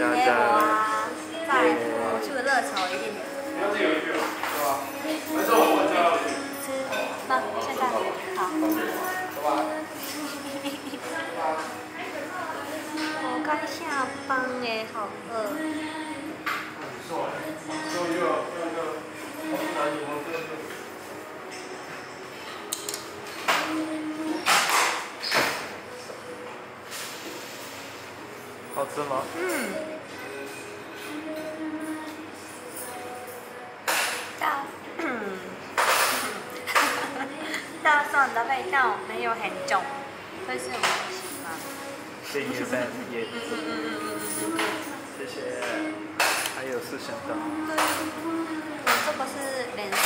加给我，啊！再我去个热炒一定吃那现在好。我刚下班诶，好饿。好吃吗？嗯。大，大蒜的味道没有很重，但是我喜欢。谢谢三爷，嗯嗯嗯嗯嗯。谢谢。还有这个是人生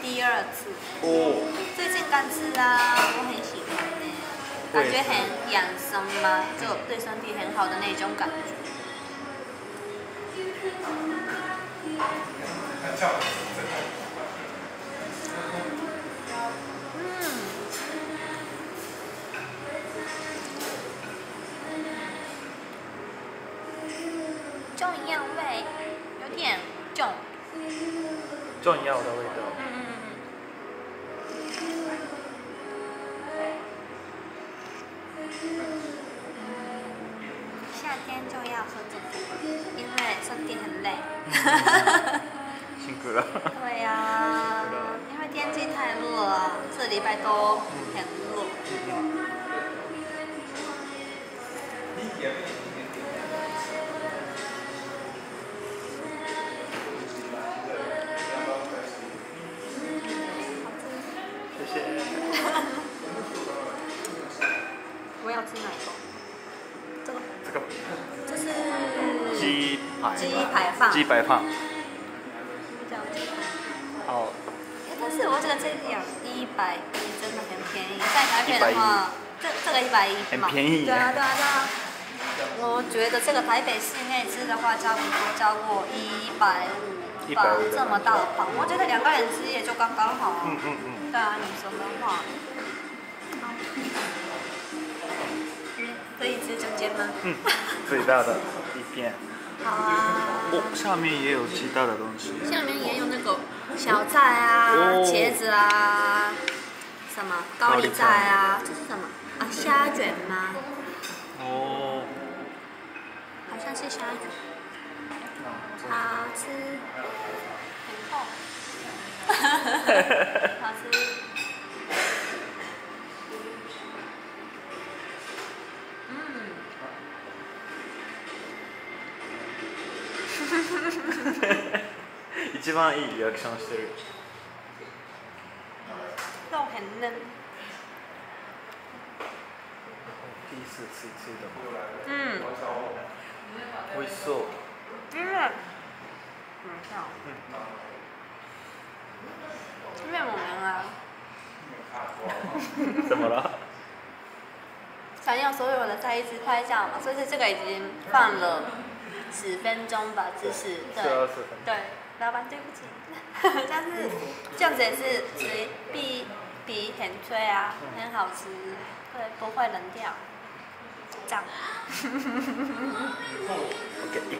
第二次，哦，最近刚吃啊，我很喜欢呢，感觉很养生嘛，就对身体很好的那种感觉。嗯，重药味有点重。重要的味道。天就要喝这个，因为身体很累。辛苦了。对呀、因为天气太热了，这礼拜都很热。这个，这个这是鸡排。鸡排饭鸡排饭。叫鸡排。好，但是我觉得这两一百一真的很便宜，在台北的话，这这个一百一很便宜对啊对啊对啊。我觉得这个台北市内吃的话，差不多超过一百五吧150，这么大的房，我觉得两个人吃也就刚刚好。嗯嗯嗯。对啊，女生的话，可以吃中间吗？嗯，最大的一片。好啊。哦，下面也有其他的东西。下面也有那个小菜啊、哦茄子啊，什么高丽菜啊，这是什么啊？虾卷吗？哦。好像是虾卷，好吃，很厚，一番いいリアクションしてる。肉很嫩，ピースついついだもん。嗯，美味しそう。因为，等一下哦，因为我们啊，怎么了？想要所有的在一起拍照嘛，所以这个已经放了十分钟吧，只是对。是二十分钟。对，老板对不起，但是这样子也是比比比很脆啊，很好吃，会，不会冷掉，这样。